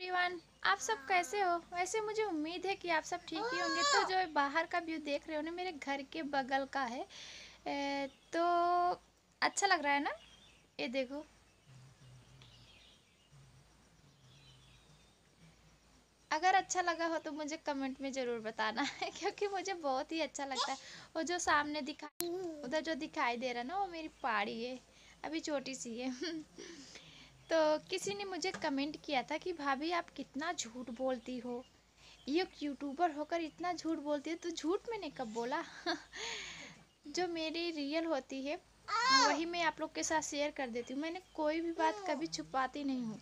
Everyone आप सब कैसे हो? वैसे मुझे उम्मीद है कि आप सब ठीक ही होंगे। तो जो बाहर का व्यू देख रहे हो ना मेरे घर के बगल का है। ए, तो अच्छा लग रहा है ना? ये देखो। अगर अच्छा लगा हो तो मुझे कमेंट में ज़रूर बताना है क्योंकि मुझे बहुत ही अच्छा लगता है। वो जो सामने दिखा उधर जो दिखाई दे रहा है ना वो मेरी पहाड़ी है। अभी छोटी सी है। तो किसी ने मुझे कमेंट किया था कि भाभी आप कितना झूठ बोलती हो। ये यूट्यूबर होकर इतना झूठ बोलती है तो झूठ मैंने कब बोला? जो मेरी रियल होती है वही मैं आप लोग के साथ शेयर कर देती हूँ। मैंने कोई भी बात कभी छुपाती नहीं हूँ।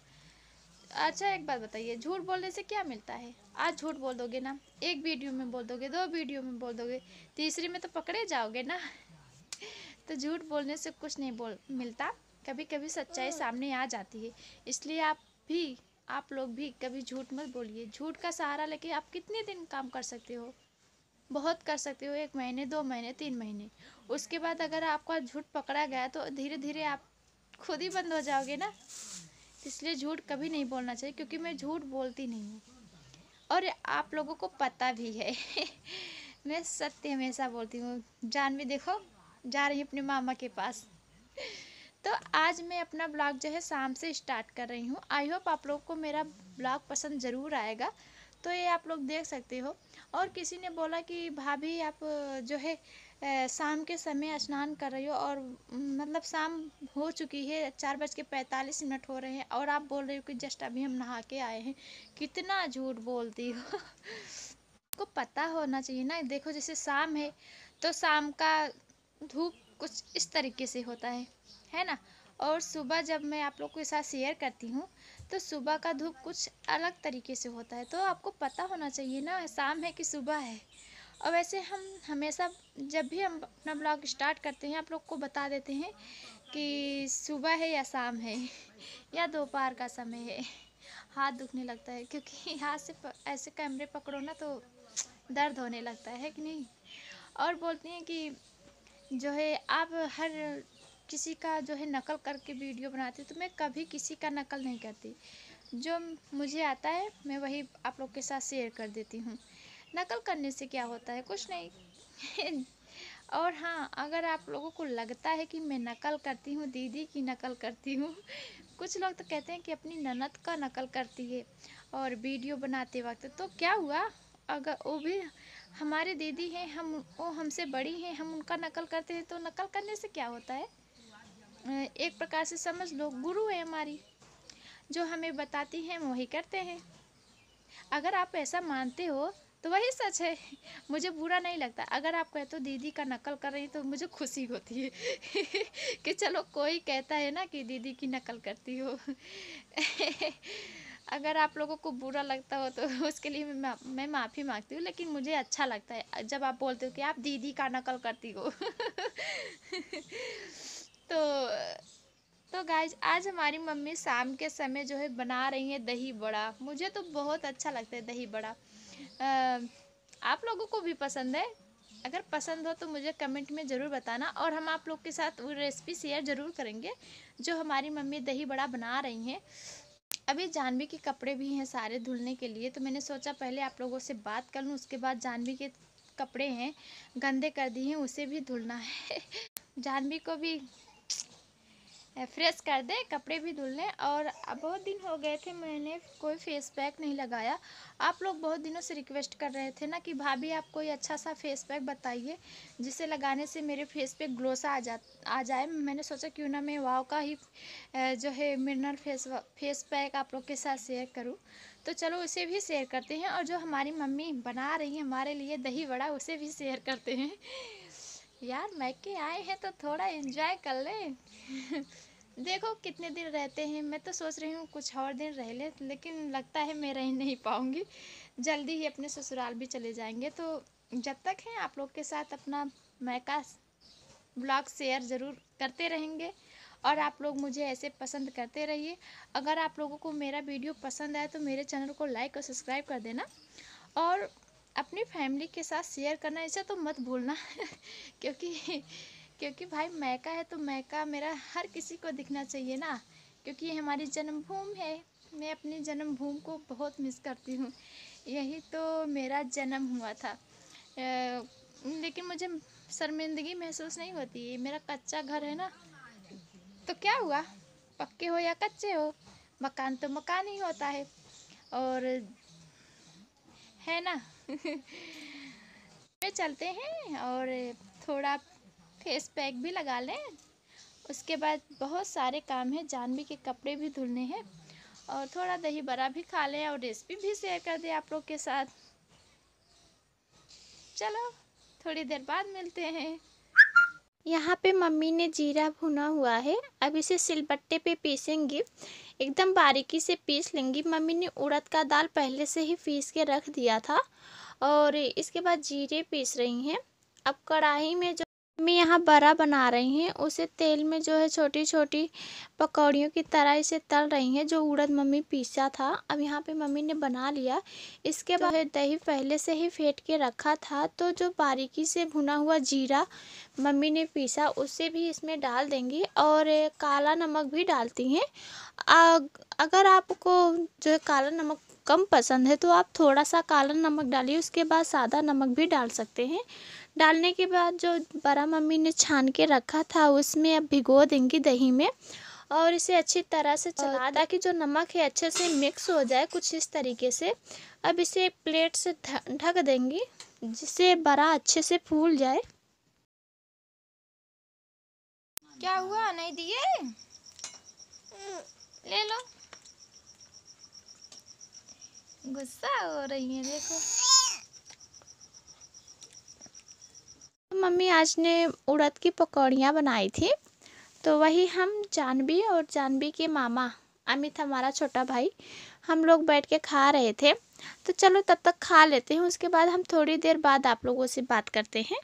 अच्छा एक बात बताइए झूठ बोलने से क्या मिलता है? आज झूठ बोल दोगे ना एक वीडियो में बोल दोगे दो वीडियो में बोल दोगे तीसरी में तो पकड़े जाओगे ना। तो झूठ बोलने से कुछ नहीं बोल मिलता। कभी कभी सच्चाई सामने आ जाती है। इसलिए आप भी, आप लोग भी कभी झूठ मत बोलिए। झूठ का सहारा लेके आप कितने दिन काम कर सकते हो? बहुत कर सकते हो। एक महीने, दो महीने, तीन महीने। उसके बाद अगर आपका झूठ पकड़ा गया तो धीरे धीरे आप खुद ही बंद हो जाओगे ना। इसलिए झूठ कभी नहीं बोलना चाहिए क्योंकि मैं झूठ बोलती नहीं हूँ। और आप लोगों को पता भी है। मैं सत्य हमेशा बोलती हूँ। जान भी देखो, जा रही हूँ अपने मामा के पास। तो आज मैं अपना ब्लॉग जो है शाम से स्टार्ट कर रही हूँ। आई होप आप लोग को मेरा ब्लॉग पसंद ज़रूर आएगा। तो ये आप लोग देख सकते हो। और किसी ने बोला कि, भाभी, आप जो है शाम के समय स्नान कर रही हो और मतलब शाम हो चुकी है, चार बज के पैंतालीस मिनट हो रहे हैं और आप बोल रहे हो कि जस्ट अभी हम नहा के आए हैं। कितना झूठ बोलती हो। को पता होना चाहिए ना, देखो जैसे शाम है तो शाम का धूप कुछ इस तरीके से होता है। है ना? और सुबह जब मैं आप लोग के साथ शेयर करती हूँ तो सुबह का धूप कुछ अलग तरीके से होता है। तो आपको पता होना चाहिए ना, शाम है कि सुबह है। और वैसे हम हमेशा जब भी हम अपना ब्लॉग स्टार्ट करते हैं, आप लोग को बता देते हैं कि सुबह है या शाम है, या दोपहर का समय है। हाथ दुखने लगता है, क्योंकि हाथ से ऐसे कैमरे पकड़ो ना तो दर्द होने लगता है कि नहीं? और बोलती हैं कि जो है, आप हर किसी का जो है नकल करके वीडियो बनाती हूँ तो मैं कभी किसी का नकल नहीं करती। जो मुझे आता है, मैं वही आप लोग के साथ शेयर कर देती हूँ। नकल करने से क्या होता है? कुछ नहीं। और हाँ अगर आप लोगों को लगता है कि मैं नकल करती हूँ, दीदी की नकल करती हूँ, कुछ लोग तो कहते हैं कि अपनी ननद का नकल करती है और वीडियो बनाते वक्त। तो क्या हुआ? अगर वो भी हमारे दीदी हैं, हम, वो हमसे बड़ी हैं, हम उनका नकल करते हैं तो नकल करने से क्या होता है? एक प्रकार से समझ लो, गुरु है हमारी। जो हमें बताती हैं वही करते हैं। अगर आप ऐसा मानते हो तो वही सच है। मुझे बुरा नहीं लगता। अगर आप कहते हो दीदी का नकल कर रही तो मुझे खुशी होती है। कि चलो, कोई कहता है ना कि दीदी की नकल करती हो। अगर आप लोगों को बुरा लगता हो तो उसके लिए मैं मैं माफ़ी मांगती हूँ, लेकिन मुझे अच्छा लगता है। जब आप बोलते हो कि आप दीदी का नकल करती हो। तो तो गाइज़ आज हमारी मम्मी शाम के समय जो है बना रही है दही बड़ा मुझे तो बहुत अच्छा लगता है दही बड़ा आप लोगों को भी पसंद है? अगर पसंद हो तो मुझे कमेंट में ज़रूर बताना और हम आप लोग के साथ वो रेसिपी शेयर ज़रूर करेंगे, जो हमारी मम्मी दही बड़ा बना रही हैं। अभी जानवी के कपड़े भी हैं सारे धुलने के लिए तो मैंने सोचा पहले आप लोगों से बात कर लूँ, उसके बाद जानवी के कपड़े हैं, गंदे कर दिए हैं, उसे भी धुलना है। जानवी को भी फ्रेश कर दें, कपड़े भी धुल लें और बहुत दिन हो गए थे मैंने कोई फेस पैक नहीं लगाया। आप लोग बहुत दिनों से रिक्वेस्ट कर रहे थे ना कि, भाभी, आप कोई अच्छा सा फेस पैक बताइए, जिसे लगाने से मेरे फेस पे ग्लोसा आ जा, आ जाए। मैंने सोचा, क्यों ना मैं वाव का ही जो है मिनरल फेस फेस पैक आप लोग के साथ शेयर करूँ? तो चलो उसे भी शेयर करते हैं और जो हमारी मम्मी बना रही है हमारे लिए दही बड़ा उसे भी शेयर करते हैं। यार, मैके आए हैं तो थोड़ा इन्जॉय कर ले। देखो कितने दिन रहते हैं, मैं तो सोच रही हूँ कुछ और दिन रह ले, लेकिन लगता है मैं रह नहीं पाऊँगी। जल्दी ही अपने ससुराल भी चले जाएँगे। तो जब तक हैं आप लोग के साथ अपना मैका ब्लॉग शेयर ज़रूर करते रहेंगे और आप लोग मुझे ऐसे पसंद करते रहिए। अगर आप लोगों को मेरा वीडियो पसंद आए तो मेरे चैनल को लाइक और सब्सक्राइब कर देना। और अपनी फैमिली के साथ शेयर करना ऐसा तो मत भूलना, क्योंकि क्योंकि भाई मैका है तो मैका मेरा हर किसी को दिखना चाहिए ना। क्योंकि ये हमारी जन्मभूमि है। मैं अपनी जन्मभूमि को बहुत मिस करती हूँ। यही तो मेरा जन्म हुआ था। लेकिन मुझे शर्मिंदगी महसूस नहीं होती। ये मेरा कच्चा घर है ना। तो क्या हुआ? पक्के हो या कच्चे हो? मकान तो मकान ही होता है। और है ना? में चलते हैं और थोड़ा फेस पैक भी लगा लें। उसके बाद बहुत सारे काम हैं, जानवी के कपड़े भी धुलने हैं और थोड़ा दही बड़ा भी खा लें और रेसिपी भी शेयर कर दें आप लोग के साथ। चलो, थोड़ी देर बाद मिलते हैं। यहाँ पे मम्मी ने जीरा भुना हुआ है। अब इसे सिलबट्टे पे पीसेंगी। एकदम बारीकी से पीस लेंगी। मम्मी ने उड़द का दाल पहले से ही पीस के रख दिया था और इसके बाद जीरे पीस रही हैं। अब कढ़ाई में जो मम्मी यहाँ बड़ा बना रही हैं। उसे तेल में जो है छोटी छोटी पकौड़ियों की तरह इसे तल रही हैं, जो उड़द मम्मी पीसा था। अब यहाँ पे मम्मी ने बना लिया। इसके बाद दही पहले से ही फेंट के रखा था तो जो बारीकी से भुना हुआ जीरा मम्मी ने पीसा, उसे भी इसमें डाल देंगी और काला नमक भी डालती हैं। अगर आपको जो है काला नमक कम पसंद है तो आप थोड़ा सा काला नमक डालिए उसके बाद सादा नमक भी डाल सकते हैं। डालने के बाद जो बड़ा मम्मी ने छान के रखा था उसमें अब भिगो देंगी दही में और इसे अच्छी तरह से चला ताकि जो नमक है अच्छे से मिक्स हो जाए कुछ इस तरीके से। अब इसे एक प्लेट से ढक देंगी जिससे बड़ा अच्छे से फूल जाए। क्या हुआ? नहीं दिए? ले लो। गुस्सा हो रही है, देखो। मम्मी आज ने उड़द की पकौड़ियाँ बनाई थी तो वही हम जानवी और जानवी के मामा, अमित हमारा छोटा भाई, हम लोग बैठ के खा रहे थे। तो चलो तब तक खा लेते हैं, उसके बाद हम थोड़ी देर बाद आप लोगों से बात करते हैं।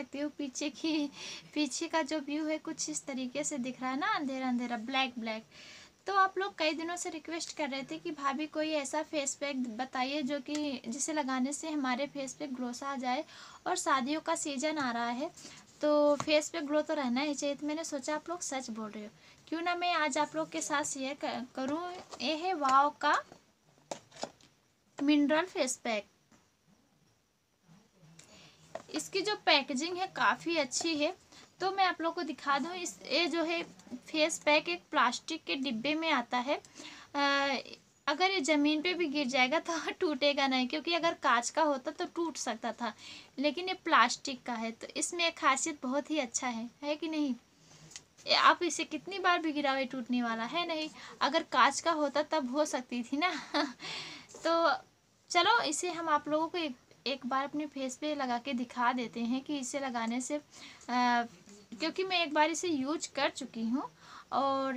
सकते हो पीछे की, पीछे का जो व्यू है कुछ इस तरीके से दिख रहा है ना अंधेरा अंधेरा ब्लैक ब्लैक तो आप लोग कई दिनों से रिक्वेस्ट कर रहे थे कि भाभी कोई ऐसा फेस पैक बताइए जो कि जिसे लगाने से हमारे फेस पे ग्लोस आ जाए और शादियों का सीज़न आ रहा है। तो फेस पे ग्लो तो रहना ही चाहिए। तो मैंने सोचा आप लोग सच बोल रहे हो। क्यों ना मैं आज आप लोग के साथ शेयर करूँ? ये है वाव का मिनरल फेस पैक इसकी जो पैकेजिंग है काफ़ी अच्छी है। तो मैं आप लोग को दिखा दूँ इस ये जो है फेस पैक एक प्लास्टिक के डिब्बे में आता है। आ, अगर ये ज़मीन पे भी गिर जाएगा तो टूटेगा नहीं क्योंकि अगर कांच का होता तो टूट सकता था लेकिन ये प्लास्टिक का है। तो इसमें खासियत बहुत ही अच्छा है है कि नहीं? आप इसे कितनी बार भी गिराओ टूटने वाला है नहीं? अगर कांच का होता तब हो सकती थी ना? तो चलो इसे हम आप लोगों को एक, बार अपने फेस पे लगा के दिखा देते हैं कि इसे लगाने से आ, क्योंकि मैं एक बार इसे यूज़ कर चुकी हूँ और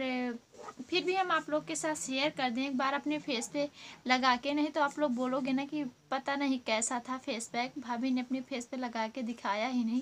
फिर भी हम आप लोग के साथ शेयर कर दें एक बार अपने फेस पे लगा के नहीं तो आप लोग बोलोगे ना कि पता नहीं कैसा था फेस पैक भाभी ने अपने फेस पे लगा के दिखाया ही नहीं।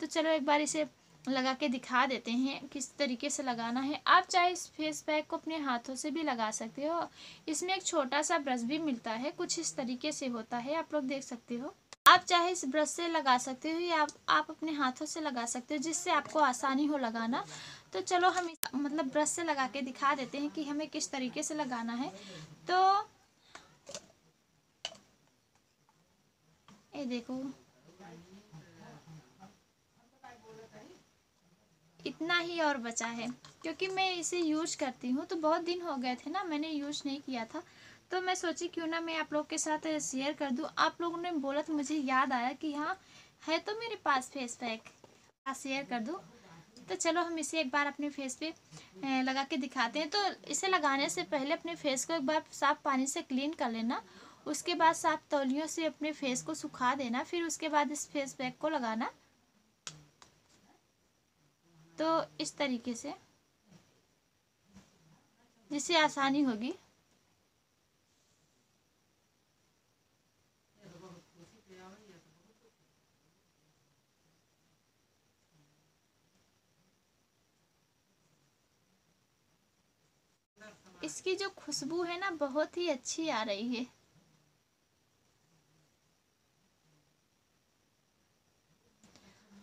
तो चलो एक बार इसे लगा के दिखा देते हैं किस तरीके से लगाना है। आप चाहे इस फेस पैक को अपने हाथों से भी लगा सकते हो। इसमें एक छोटा सा ब्रश भी मिलता है कुछ इस तरीके से होता है आप लोग देख सकते हो। आप चाहे इस ब्रश से लगा सकते हो या आप, आप अपने हाथों से लगा सकते हो जिससे आपको आसानी हो लगाना। तो चलो हम मतलब ब्रश से लगा के दिखा देते हैं कि हमें किस तरीके से लगाना है। तो ये देखो। इतना ही और बचा है। क्योंकि मैं इसे यूज़ करती हूँ तो बहुत दिन हो गए थे ना, मैंने यूज़ नहीं किया था। तो मैं सोची क्यों ना मैं आप लोग के साथ शेयर कर दूँ। आप लोगों ने बोला तो मुझे याद आया कि हाँ है तो मेरे पास फेस पैक। शेयर कर दूँ? तो चलो, हम इसे एक बार अपने फेस पे लगा के दिखाते हैं। तो इसे लगाने से पहले अपने फेस को एक बार साफ़ पानी से क्लीन कर लेना। उसके बाद साफ़ तौलियों से अपने फेस को सुखा देना। फिर उसके बाद इस फेस पैक को लगाना। तो इस तरीके से, जिससे आसानी होगी। इसकी जो खुशबू है ना, बहुत ही अच्छी आ रही है।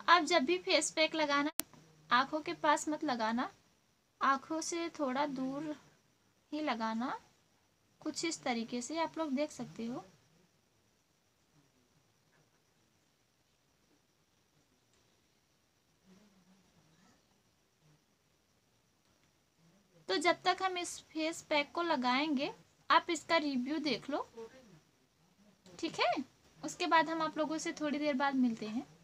आप जब भी फेस पैक लगाना आँखों के पास मत लगाना। आँखों से थोड़ा दूर ही लगाना। कुछ इस तरीके से आप लोग देख सकते हो। तो जब तक हम इस फेस पैक को लगाएँगे, आप इसका रिव्यू देख लो। ठीक है? उसके बाद हम आप लोगों से थोड़ी देर बाद मिलते हैं।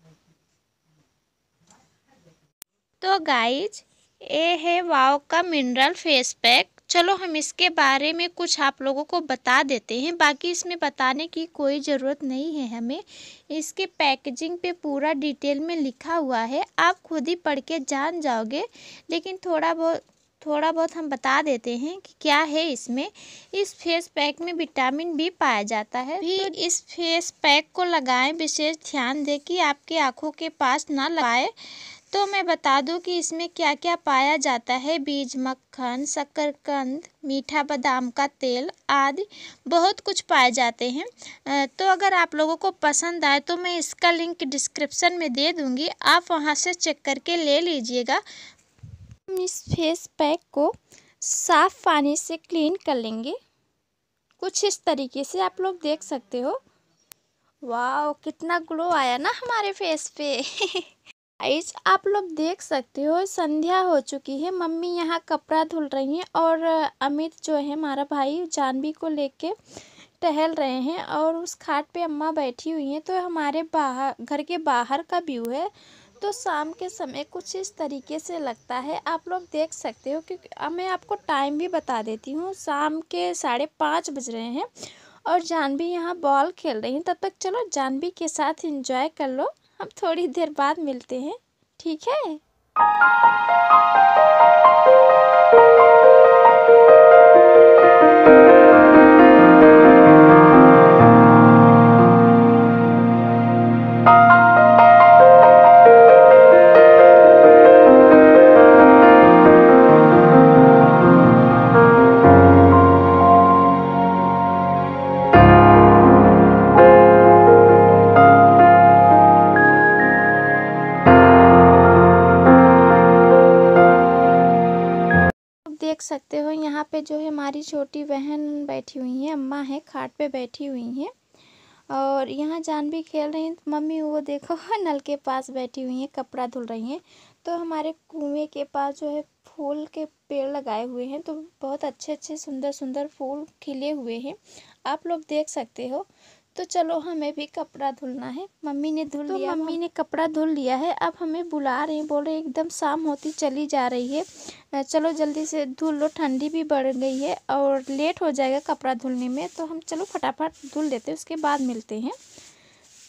तो गाइज़ ये है वाव का मिनरल फेस पैक चलो हम इसके बारे में कुछ आप लोगों को बता देते हैं। बाकी इसमें बताने की कोई ज़रूरत नहीं है हमें। इसके पैकेजिंग पे पूरा डिटेल में लिखा हुआ है। आप खुद ही पढ़ के जान जाओगे। लेकिन थोड़ा बहुत थोड़ा बहुत हम बता देते हैं कि क्या है इसमें। इस फेस पैक में विटामिन बी पाया जाता है। भी तो इस फेस पैक को लगाएँ। विशेष ध्यान दें कि आपके आँखों के पास ना लगाए। तो मैं बता दूँ कि इसमें क्या क्या पाया जाता है? बीज, मक्खन शक्करकंद मीठा बादाम का तेल आदि बहुत कुछ पाए जाते हैं। तो अगर आप लोगों को पसंद आए तो मैं इसका लिंक डिस्क्रिप्शन में दे दूँगी। आप वहाँ से चेक करके ले लीजिएगा। हम इस फेस पैक को साफ़ पानी से क्लीन कर लेंगे। कुछ इस तरीके से आप लोग देख सकते हो। वाह कितना ग्लो आया ना हमारे फेस पे। गाइस आप लोग देख सकते हो, संध्या हो चुकी है। मम्मी यहाँ कपड़ा धुल रही हैं और अमित जो है हमारा भाई जानवी को लेके टहल रहे हैं और उस खाट पे अम्मा बैठी हुई हैं। तो हमारे बाहर, घर के बाहर का व्यू है। तो शाम के समय कुछ इस तरीके से लगता है। आप लोग देख सकते हो क्योंकि मैं आपको टाइम भी बता देती हूँ। शाम के साढ़े पाँच बज रहे हैं और जानवी यहाँ बॉल खेल रही हैं। तब तक चलो जानवी के साथ इंजॉय कर लो। हम थोड़ी देर बाद मिलते हैं ठीक है? सकते हो। यहाँ पे जो है हमारी छोटी बहन बैठी हुई है, अम्मा है, खाट पे बैठी हुई हैं। और यहाँ जान भी खेल रही हैं। मम्मी वो देखो, नल के पास बैठी हुई हैं, कपड़ा धुल रही हैं। तो हमारे कुएँ के पास जो है फूल के पेड़ लगाए हुए हैं। तो बहुत अच्छे अच्छे सुंदर सुंदर फूल खिले हुए हैं। आप लोग देख सकते हो। तो चलो हमें भी कपड़ा धुलना है। मम्मी ने धुल तो लिया मम्मी ने कपड़ा धुल लिया है। अब हमें बुला रहे हैं बोल रहे एकदम शाम होती चली जा रही है। चलो जल्दी से धुल लो ठंडी भी बढ़ गई है और लेट हो जाएगा कपड़ा धुलने में। तो हम चलो फटाफट धुल लेते हैं उसके बाद मिलते हैं।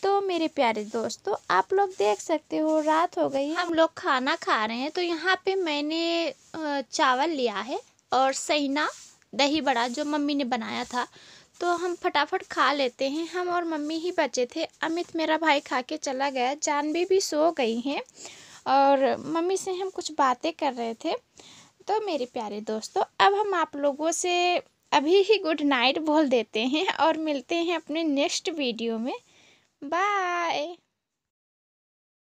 तो मेरे प्यारे दोस्तों आप लोग देख सकते हो रात हो गई हम लोग खाना खा रहे हैं तो यहाँ पे मैंने चावल लिया है और सैना दही बड़ा जो मम्मी ने बनाया था। तो हम फटाफट खा लेते हैं। हम और मम्मी ही बचे थे। अमित मेरा भाई खा के चला गया। जानवी भी सो गई हैं और मम्मी से हम कुछ बातें कर रहे थे। तो मेरे प्यारे दोस्तों, अब हम आप लोगों से अभी ही गुड नाइट बोल देते हैं और मिलते हैं अपने नेक्स्ट वीडियो में। बाय